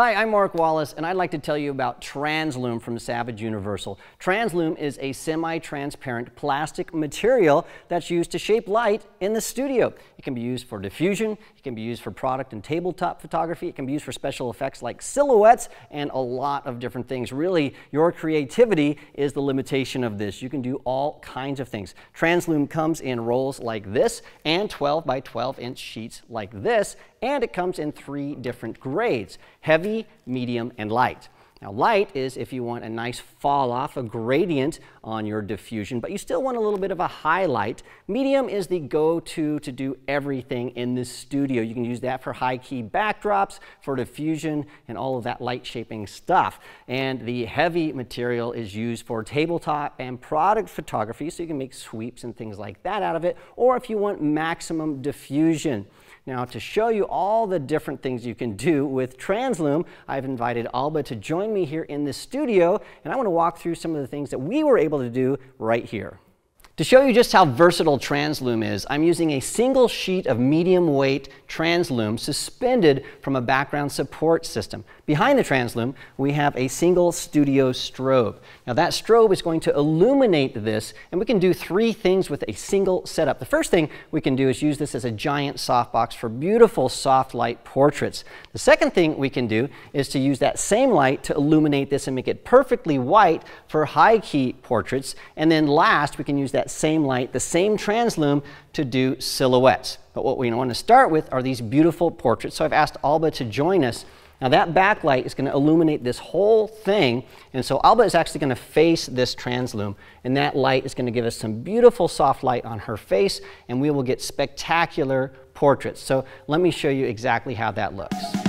Hi, I'm Mark Wallace, and I'd like to tell you about Translum from Savage Universal. Translum is a semi-transparent plastic material that's used to shape light in the studio. It can be used for diffusion, it can be used for product and tabletop photography, it can be used for special effects like silhouettes, and a lot of different things. Really, your creativity is the limitation of this. You can do all kinds of things. Translum comes in rolls like this, and 12 by 12 inch sheets like this, and it comes in three different grades. Heavy heavy, medium, and light. Now light is if you want a nice fall off, a gradient on your diffusion, but you still want a little bit of a highlight. Medium is the go-to to do everything in this studio. You can use that for high key backdrops, for diffusion, and all of that light shaping stuff. And the heavy material is used for tabletop and product photography, so you can make sweeps and things like that out of it, or if you want maximum diffusion. Now, to show you all the different things you can do with Translum, I've invited Alba to join me here in the studio, and I want to walk through some of the things that we were able to do right here. To show you just how versatile Translum is, I'm using a single sheet of medium weight Translum suspended from a background support system. Behind the Translum, we have a single studio strobe. Now that strobe is going to illuminate this, and we can do three things with a single setup. The first thing we can do is use this as a giant softbox for beautiful soft light portraits. The second thing we can do is to use that same light to illuminate this and make it perfectly white for high key portraits. And then last, we can use that same light, the same Translum, to do silhouettes. But what we want to start with are these beautiful portraits. So I've asked Alba to join us. Now that backlight is going to illuminate this whole thing. And so Alba is actually going to face this Translum. And that light is going to give us some beautiful soft light on her face. And we will get spectacular portraits. So let me show you exactly how that looks.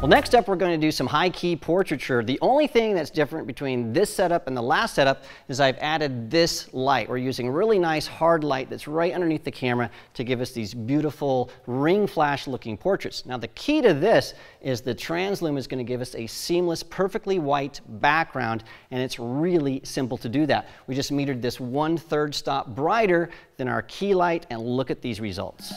Well, next up, we're going to do some high-key portraiture. The only thing that's different between this setup and the last setup is I've added this light. We're using really nice hard light that's right underneath the camera to give us these beautiful ring flash looking portraits. Now, the key to this is the Translum is going to give us a seamless, perfectly white background, and it's really simple to do that. We just metered this one third stop brighter than our key light, and look at these results.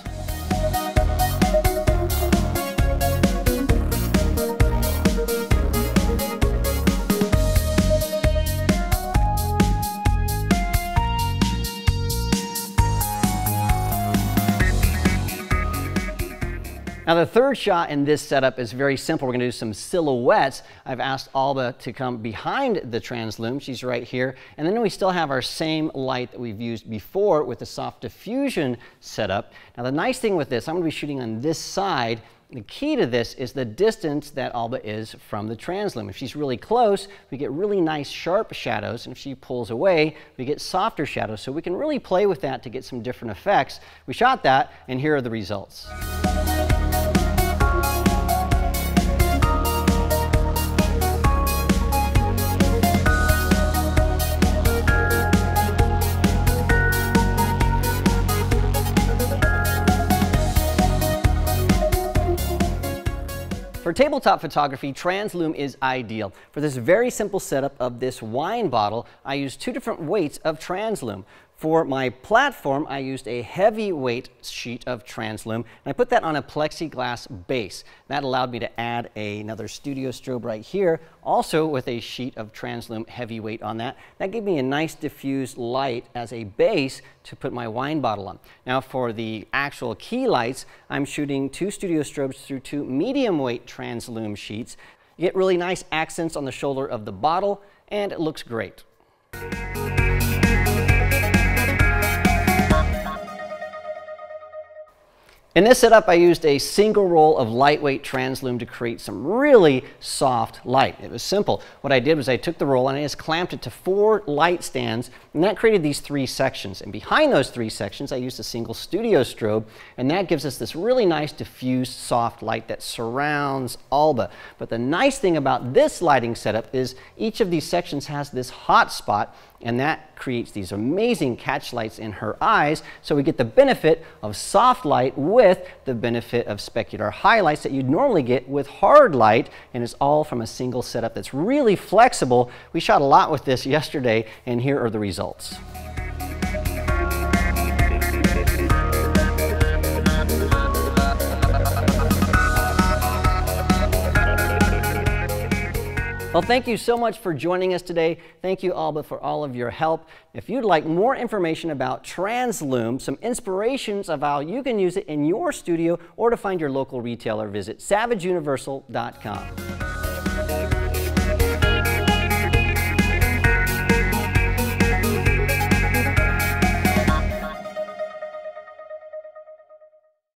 Now the third shot in this setup is very simple. We're gonna do some silhouettes. I've asked Alba to come behind the Translum. She's right here. And then we still have our same light that we've used before with the soft diffusion setup. Now the nice thing with this, I'm gonna be shooting on this side. The key to this is the distance that Alba is from the Translum. If she's really close, we get really nice sharp shadows, and if she pulls away, we get softer shadows. So we can really play with that to get some different effects. We shot that, and here are the results. For tabletop photography, Translum is ideal. For this very simple setup of this wine bottle, I used two different weights of Translum. For my platform, I used a heavyweight sheet of Translum, and I put that on a plexiglass base. That allowed me to add a, another studio strobe right here, also with a sheet of Translum heavyweight on that. That gave me a nice diffused light as a base to put my wine bottle on. Now for the actual key lights, I'm shooting two studio strobes through two medium weight Translum sheets. You get really nice accents on the shoulder of the bottle, and it looks great. In this setup, I used a single roll of lightweight Translum to create some really soft light. It was simple. What I did was I took the roll and I just clamped it to four light stands, and that created these three sections. And behind those three sections, I used a single studio strobe, and that gives us this really nice diffused soft light that surrounds Alba. But the nice thing about this lighting setup is each of these sections has this hot spot and that creates these amazing catch lights in her eyes. So we get the benefit of soft light with the benefit of specular highlights that you'd normally get with hard light, and it's all from a single setup that's really flexible. We shot a lot with this yesterday, and here are the results. Well, thank you so much for joining us today. Thank you, Alba, for all of your help. If you'd like more information about Translum, some inspirations of how you can use it in your studio, or to find your local retailer, visit savageuniversal.com.